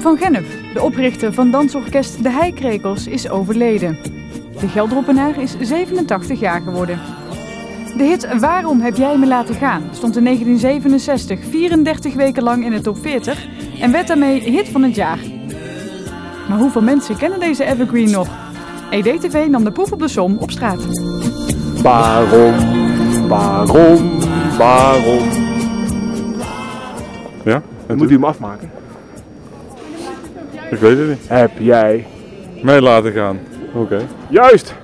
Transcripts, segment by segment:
Wim van Gennep, de oprichter van dansorkest De Heikrekels, is overleden. De Geldroppenaar is 87 jaar geworden. De hit Waarom heb jij me laten gaan stond in 1967 34 weken lang in de top 40 en werd daarmee hit van het jaar. Maar hoeveel mensen kennen deze evergreen nog? EDTV nam de proef op de som op straat. Waarom, waarom, waarom? Ja? En Moet u hem afmaken? Ik weet het niet. Heb jij. Mij laten gaan. Oké. Juist!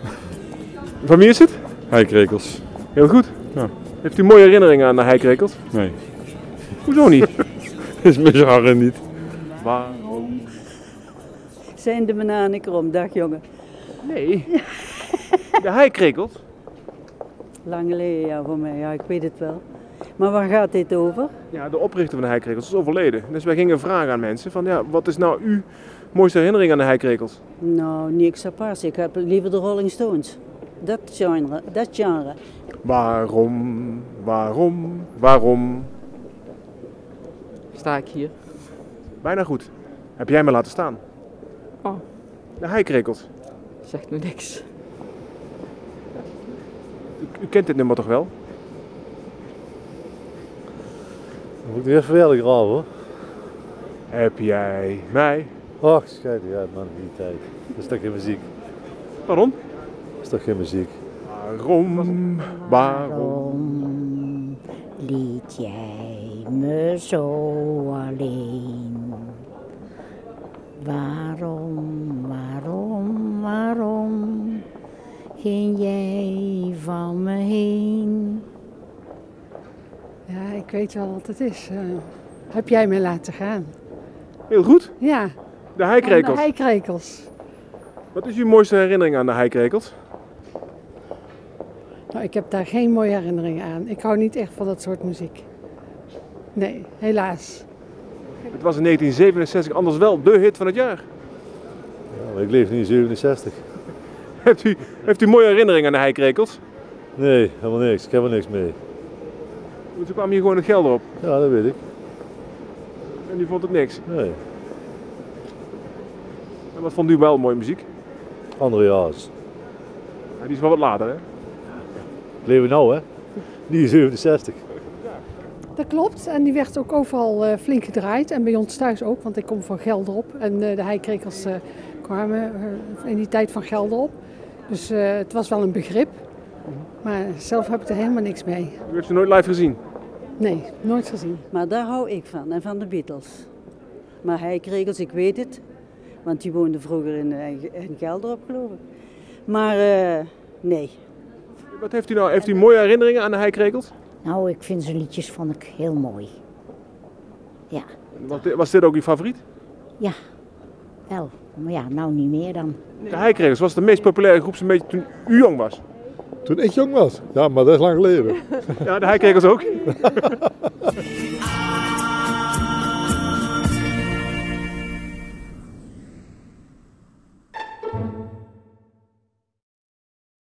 Van wie is het? Heikrekels. Heel goed. Ja. Heeft u mooie herinneringen aan de heikrekels? Nee. Hoezo niet? Is mijn genre niet. Waarom? Zijn de bananen krom? Dag jongen. Nee. De heikrekels? Lang geleden ja, voor mij, ja, ik weet het wel. Maar waar gaat dit over? Ja, de oprichter van de heikrekels is overleden. Dus wij gingen vragen aan mensen van ja, wat is nou uw mooiste herinnering aan de heikrekels? Nou, niks apart. Ik heb liever de Rolling Stones. Dat genre, dat genre. Waarom, waarom, waarom? sta ik hier. Bijna goed. Heb jij me laten staan? Oh. De heikrekels. Zegt me niks. U, u kent dit nummer toch wel? Dan moet ik weer verder graven hoor. Heb jij mij? Ach, schijt ja man, die tijd. Dat is toch geen muziek? Pardon? Dat is toch geen muziek? Waarom, waarom? Waarom liet jij me zo alleen? Waarom, waarom, waarom ging jij van me heen? Ja, ik weet wel wat het is. Eh, heb jij me laten gaan? Heel goed. Ja, De aan heikrekels. de heikrekels. Wat is uw mooiste herinnering aan de heikrekels? Nou, ik heb daar geen mooie herinneringen aan. Ik hou niet echt van dat soort muziek. Nee, helaas. Het was in 1967 anders wel de hit van het jaar. Ja, maar ik leef nu in 67. Heeft u, heeft u mooie herinneringen aan de heikrekels? Nee, helemaal niks. Ik heb er niks mee. Want u kwam hier gewoon het geld op Ja, dat weet ik. en u vond het niks. Nee, En wat vond u wel mooie muziek? Ja, die is wel wat later hè? Leven nou hè? In 67. Dat klopt. En die werd ook overal eh, flink gedraaid. En bij ons thuis ook, want ik kom van Gelderop. En eh, de heikrekels eh, kwamen in die tijd van Gelderop. Dus eh, het was wel een begrip. Maar zelf heb ik er helemaal niks mee. U heeft ze nooit live gezien. Nee, nooit gezien. Maar daar hou ik van en van de Beatles. Maar heikrekels, ik weet het. Want die woonde vroeger in, eh, in Gelderop, geloof ik. Maar eh, nee. Wat heeft u nou? Heeft u mooie herinneringen aan de heikrekels? Nou, ik vind zijn liedjes vond ik heel mooi. Ja, Was dit, was dit ook uw favoriet? ja, wel. Maar ja, nou niet meer dan. De heikrekels was de meest populaire groep zo'n beetje toen u jong was. Toen ik jong was. Ja, maar dat is lang geleden. Ja, de heikrekels ook.